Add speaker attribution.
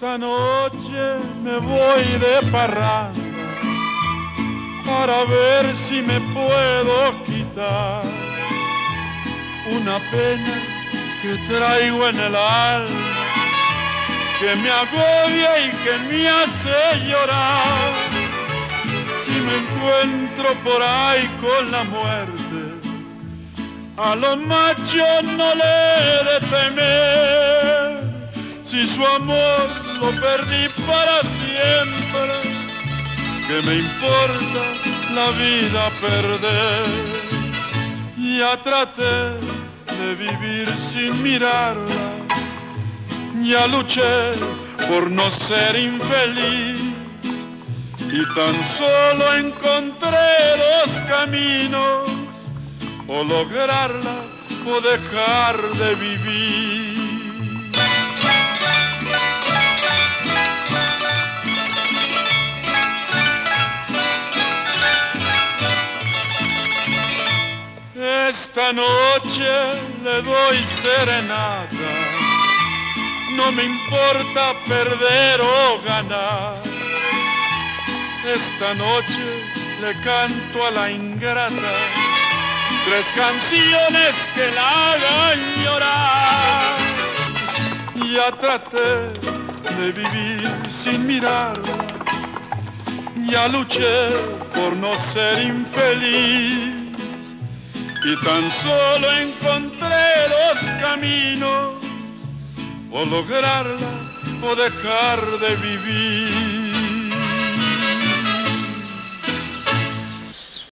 Speaker 1: Esta noche me voy de parranda para ver si me puedo quitar una pena que traigo en el alma, que me agobia y que me hace llorar. Si me encuentro por ahí con la muerte, a los machos no le he de temer. Si su amor lo perdí para siempre, que me importa la vida perder. Ya traté de vivir sin mirarla, ya luché por no ser infeliz y tan solo encontré dos caminos, o lograrla o dejar de vivir. Esta noche le doy serenata, no me importa perder o ganar. Esta noche le canto a la ingrata tres canciones que la hagan llorar. Ya traté de vivir sin mirarla, ya luché por no ser infeliz y tan solo encontré dos caminos, o lograrla o dejar de vivir.